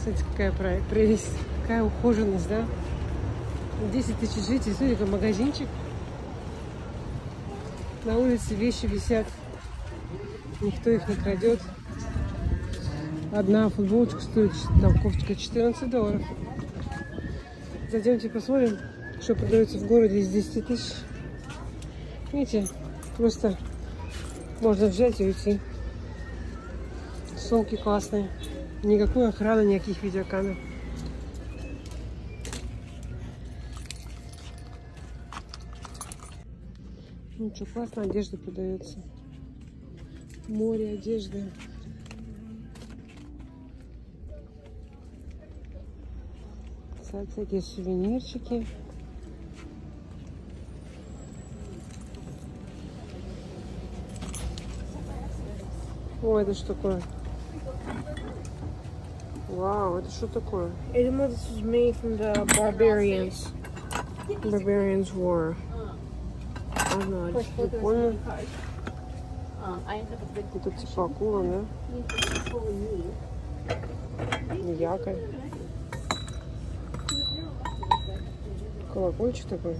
Кстати, какая прелесть, какая ухоженность, да? 10 тысяч жителей, смотри, какой магазинчик. На улице вещи висят, никто их не крадет. Одна футболочка стоит, там кофточка 14 долларов. Зайдемте посмотрим, что продается в городе из 10 тысяч. Видите, просто можно взять и уйти. Сумки классные. Никакой охраны, никаких видеокамер. Ну что, классно одежда продается. Море одежды. Вся- Всякие сувенирчики. О, это что такое? Вау, это что такое? I думаю, this was made from the barbarians. Barbarians war. I don't know. I just- Прикольно. Um, Это типа акула, да? Якорь. Колокольчик такой.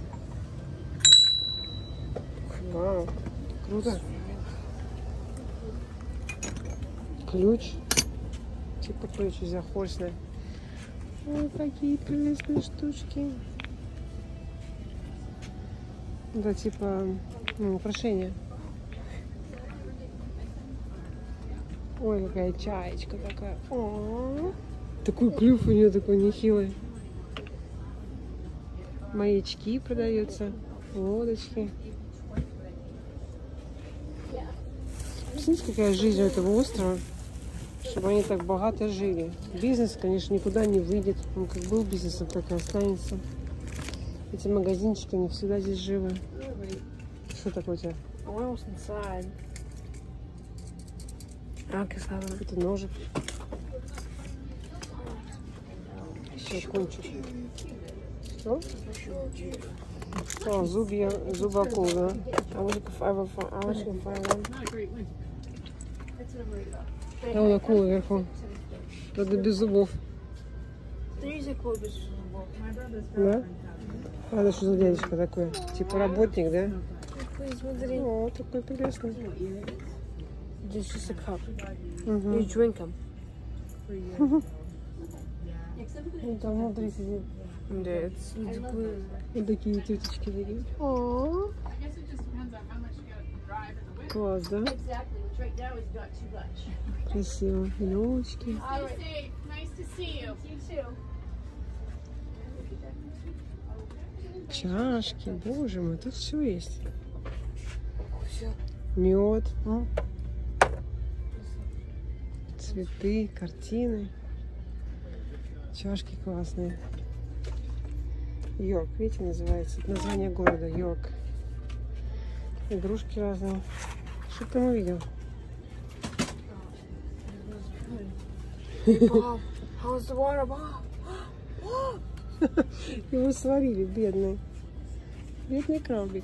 Вау, круто. Ключ. Типа из Охольсной. Ой, какие прелестные штучки. Это типа ну, украшение. Ой, какая чаечка такая. О, Такой клюв у нее такой нехилый. Маячки продаются. Лодочки. Смотрите, какая жизнь у этого острова. Чтобы они так богато жили. Бизнес, конечно, никуда не выйдет. Он как был бизнесом, так и останется. Эти магазинчики, они всегда здесь живы. Что такое у тебя? I don't Это ножик. Еще кончик. Что? О, зубья, зубакул, да? I could ever find. I I could find one. А вон акула вверху. Правда, без зубов. Да? А это что за дядечка такой? Типа работник, да? Смотри. О, такой прелестный. This is a cup. Угу. You drink them. Ну, там внутри сидит. It's blue. Вот такие тетечки такие. Класс, да? Красиво. Елочки. Чашки. Боже мой, тут все есть. Мед. Цветы, картины. Чашки классные. Йорк, видите, называется. Это название города Йорк. Игрушки разные. Что ты там увидел? Bob, how's the water? Его сварили, бедный. Бедный крабик.